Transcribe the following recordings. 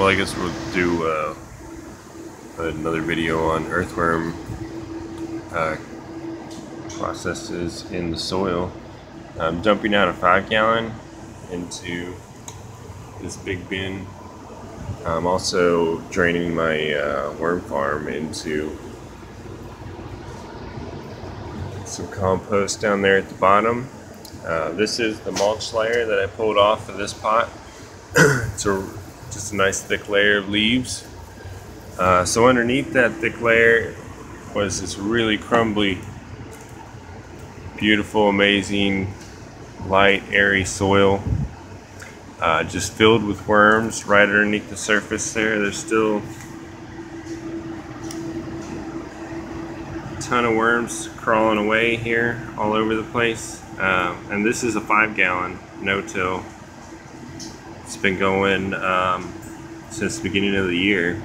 well, I guess we'll do uh, another video on earthworm uh, processes in the soil. I'm dumping out a five gallon into this big bin. I'm also draining my uh, worm farm into some compost down there at the bottom. Uh, this is the mulch layer that I pulled off of this pot. it's a, just a nice thick layer of leaves. Uh, so underneath that thick layer was this really crumbly, beautiful, amazing, light, airy soil. Uh, just filled with worms right underneath the surface there. There's still a ton of worms crawling away here all over the place. Um, and this is a five gallon no-till. It's been going um, since the beginning of the year.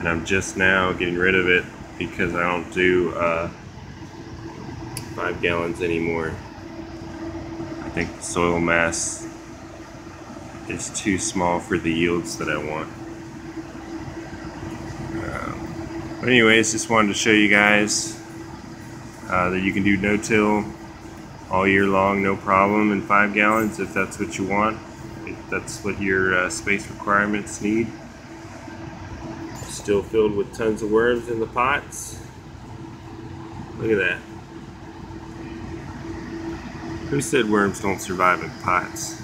And I'm just now getting rid of it because I don't do uh, five gallons anymore. I think the soil mass is too small for the yields that I want. Um, but anyways, just wanted to show you guys uh, that you can do no-till all year long, no problem, in five gallons if that's what you want. If that's what your uh, space requirements need. Still filled with tons of worms in the pots. Look at that. Who said worms don't survive in pots?